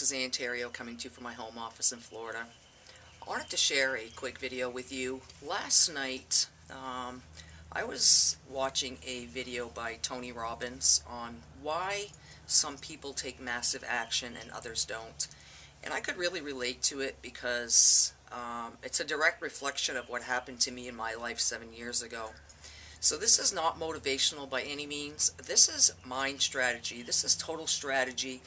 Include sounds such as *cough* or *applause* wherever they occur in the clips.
this is Anne Theriault coming to you from my home office in Florida. I wanted to share a quick video with you. Last night, um, I was watching a video by Tony Robbins on why some people take massive action and others don't. And I could really relate to it because um, it's a direct reflection of what happened to me in my life seven years ago. So this is not motivational by any means. This is mind strategy. This is total strategy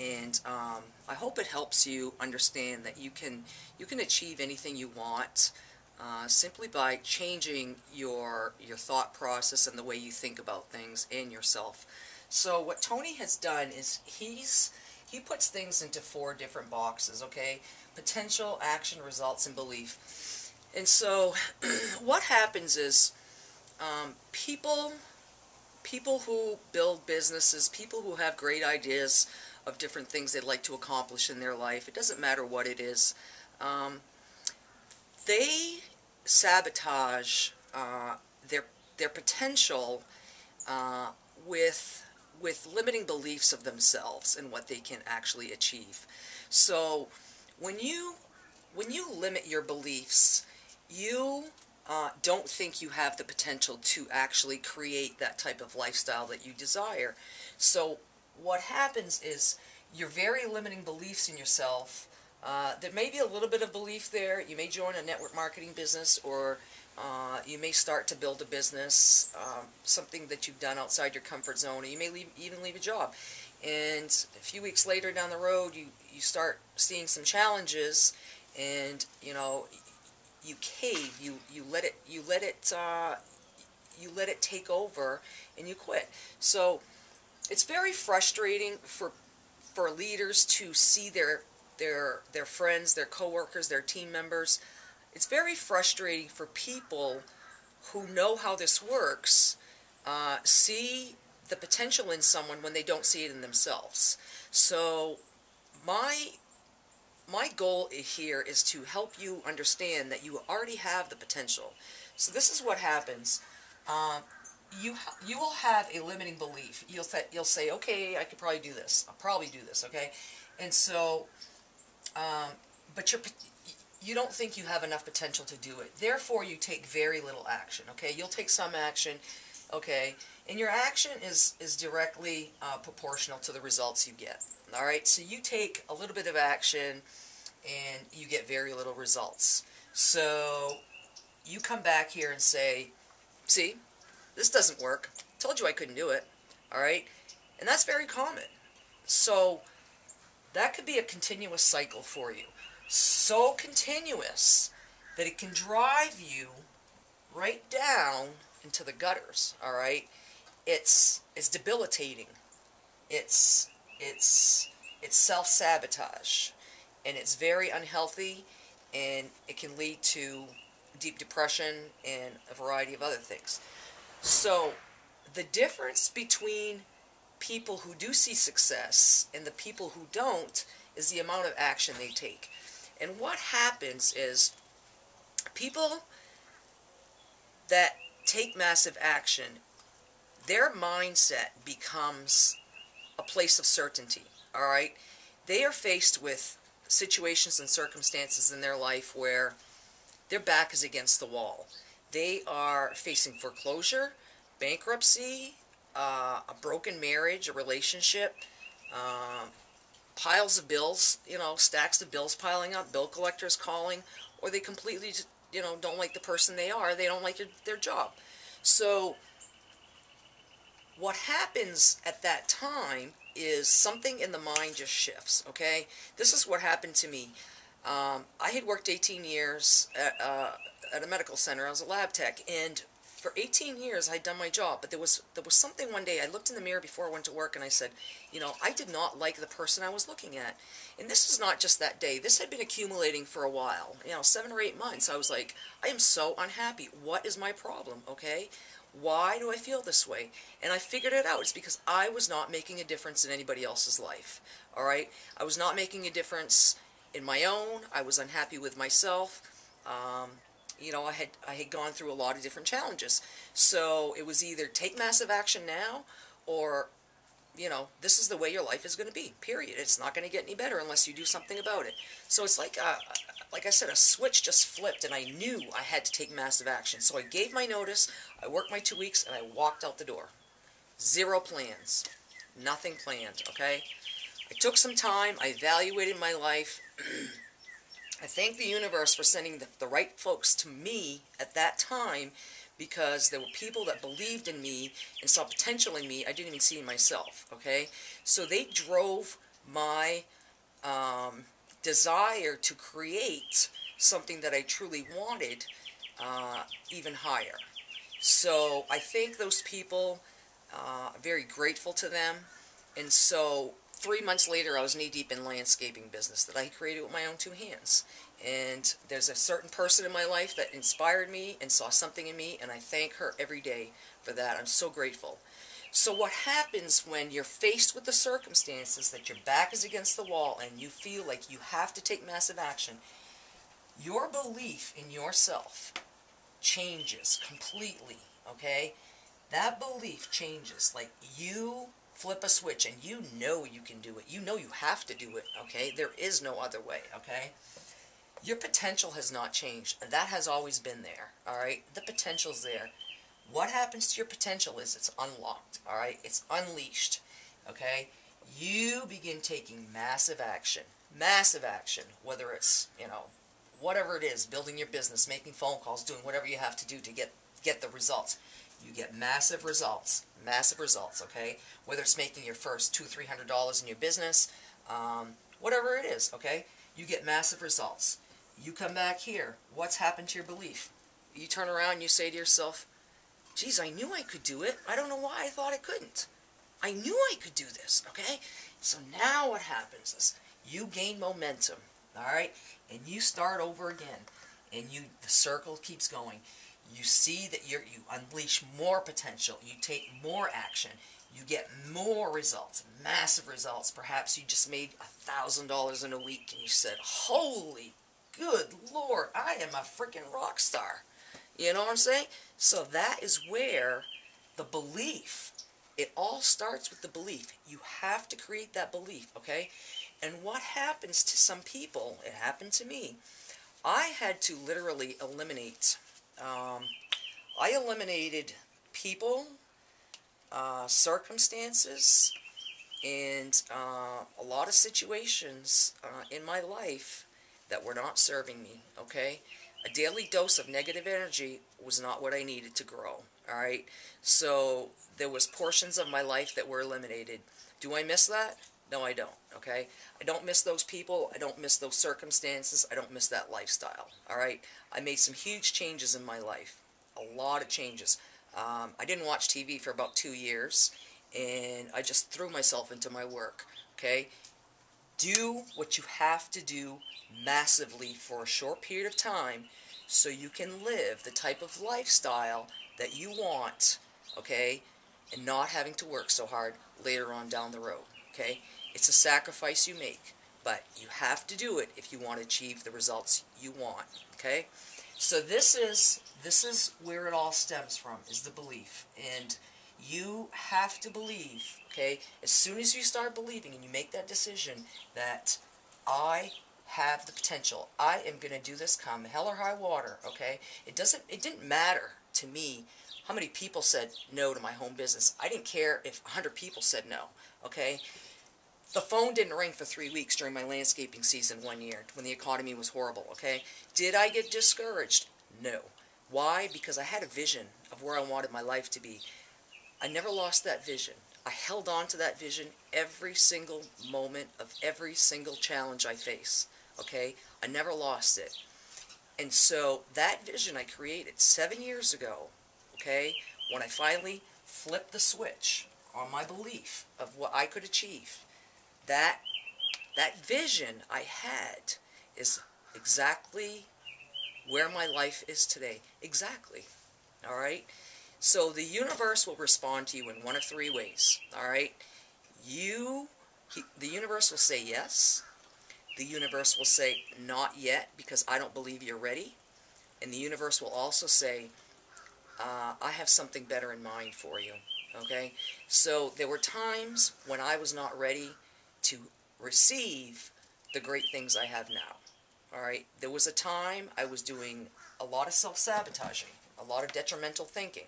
and um, I hope it helps you understand that you can you can achieve anything you want uh, simply by changing your your thought process and the way you think about things and yourself. So what Tony has done is he's he puts things into four different boxes. Okay, potential, action, results, and belief. And so *clears throat* what happens is um, people people who build businesses, people who have great ideas of different things they'd like to accomplish in their life. It doesn't matter what it is. Um, they sabotage uh, their their potential uh, with with limiting beliefs of themselves and what they can actually achieve. So when you when you limit your beliefs, you uh, don't think you have the potential to actually create that type of lifestyle that you desire. So what happens is you're very limiting beliefs in yourself. Uh, there may be a little bit of belief there. You may join a network marketing business or uh, you may start to build a business, um, something that you've done outside your comfort zone, or you may leave, even leave a job. And a few weeks later down the road, you, you start seeing some challenges, and you know, you cave, you, you let it, you let it, uh, you let it take over, and you quit. So it's very frustrating for for leaders to see their their their friends, their coworkers, their team members. It's very frustrating for people who know how this works uh, see the potential in someone when they don't see it in themselves. So my my goal here is to help you understand that you already have the potential. So this is what happens. Um, you you will have a limiting belief. You'll say you'll say, okay, I could probably do this. I'll probably do this. Okay, and so, um, but you're you don't think you have enough potential to do it. Therefore, you take very little action. Okay, you'll take some action. Okay, and your action is is directly uh, proportional to the results you get. All right, so you take a little bit of action, and you get very little results. So you come back here and say, see, this doesn't work. Told you I couldn't do it. All right? And that's very common. So that could be a continuous cycle for you. So continuous that it can drive you right down into the gutters, all right? It's it's debilitating. It's it's it's self-sabotage and it's very unhealthy and it can lead to deep depression and a variety of other things. So the difference between people who do see success and the people who don't is the amount of action they take. And what happens is people that take massive action, their mindset becomes a place of certainty, all right? They are faced with situations and circumstances in their life where their back is against the wall. They are facing foreclosure, bankruptcy, uh, a broken marriage, a relationship, uh, piles of bills, you know, stacks of bills piling up, bill collectors calling, or they completely, you know, don't like the person they are, they don't like their job. So what happens at that time is something in the mind just shifts, okay? This is what happened to me. Um, I had worked 18 years at, uh, at a medical center. I was a lab tech, and for 18 years I'd done my job, but there was there was something one day I looked in the mirror before I went to work and I said, you know, I did not like the person I was looking at. And this is not just that day. This had been accumulating for a while. You know, 7 or 8 months. I was like, I am so unhappy. What is my problem, okay? Why do I feel this way? And I figured it out. It's because I was not making a difference in anybody else's life. All right? I was not making a difference in my own. I was unhappy with myself. Um, you know, I had I had gone through a lot of different challenges. So it was either take massive action now or you know, this is the way your life is going to be. Period. It's not going to get any better unless you do something about it. So it's like, uh, like I said, a switch just flipped, and I knew I had to take massive action. So I gave my notice. I worked my two weeks, and I walked out the door. Zero plans, nothing planned. Okay. I took some time. I evaluated my life. I thank the universe for sending the, the right folks to me at that time because there were people that believed in me and saw potential in me I didn't even see in myself, okay? So they drove my um, desire to create something that I truly wanted uh, even higher. So I thank those people, uh, very grateful to them, and so three months later I was knee deep in landscaping business that I created with my own two hands. And there's a certain person in my life that inspired me and saw something in me, and I thank her every day for that. I'm so grateful. So what happens when you're faced with the circumstances that your back is against the wall and you feel like you have to take massive action, your belief in yourself changes completely, okay? That belief changes. Like you flip a switch and you know you can do it. You know you have to do it, okay? There is no other way, okay? Your potential has not changed. That has always been there, all right? The potential's there. What happens to your potential is it's unlocked, all right? It's unleashed, okay? You begin taking massive action, massive action, whether it's, you know, whatever it is, building your business, making phone calls, doing whatever you have to do to get, get the results. You get massive results, massive results, okay? Whether it's making your first two, three hundred dollars in your business, um, whatever it is, okay? You get massive results. You come back here. What's happened to your belief? You turn around you say to yourself, geez, I knew I could do it. I don't know why I thought I couldn't. I knew I could do this, okay? So now what happens is you gain momentum, all right? And you start over again. And you the circle keeps going. You see that you you unleash more potential. You take more action. You get more results, massive results. Perhaps you just made a $1,000 in a week and you said, holy good lord, I am a freaking rock star. You know what I'm saying? So that is where the belief, it all starts with the belief. You have to create that belief, okay? And what happens to some people, it happened to me, I had to literally eliminate, um, I eliminated people, uh, circumstances, and uh, a lot of situations uh, in my life that were not serving me, okay? A daily dose of negative energy was not what I needed to grow, all right? So there was portions of my life that were eliminated. Do I miss that? No, I don't, okay? I don't miss those people. I don't miss those circumstances. I don't miss that lifestyle, all right? I made some huge changes in my life, a lot of changes. Um, I didn't watch TV for about two years, and I just threw myself into my work, okay? do what you have to do massively for a short period of time so you can live the type of lifestyle that you want, okay, and not having to work so hard later on down the road, okay? It's a sacrifice you make, but you have to do it if you want to achieve the results you want, okay? So this is this is where it all stems from is the belief and you have to believe, okay? As soon as you start believing and you make that decision that I have the potential, I am going to do this come hell or high water, okay? It doesn't, it didn't matter to me how many people said no to my home business. I didn't care if 100 people said no, okay? The phone didn't ring for three weeks during my landscaping season one year when the economy was horrible, okay? Did I get discouraged? No. Why? Because I had a vision of where I wanted my life to be. I never lost that vision. I held on to that vision every single moment of every single challenge I face. Okay? I never lost it. And so that vision I created seven years ago, okay, when I finally flipped the switch on my belief of what I could achieve, that that vision I had is exactly where my life is today. Exactly. All right? So the universe will respond to you in one of three ways. All right? You, he, the universe will say yes. The universe will say not yet because I don't believe you're ready. And the universe will also say, uh, I have something better in mind for you. Okay? So there were times when I was not ready to receive the great things I have now. All right? There was a time I was doing a lot of self-sabotaging, a lot of detrimental thinking.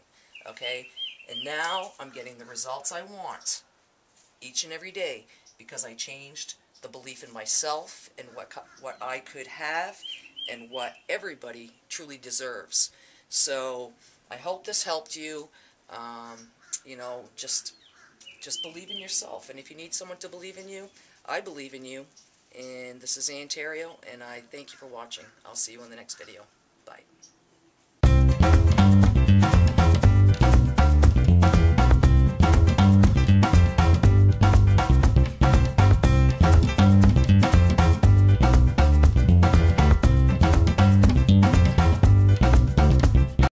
Okay? And now I'm getting the results I want each and every day because I changed the belief in myself and what what I could have and what everybody truly deserves. So I hope this helped you. Um, you know, just just believe in yourself, and if you need someone to believe in you, I believe in you. And this is Anne Theriault, and I thank you for watching. I'll see you in the next video.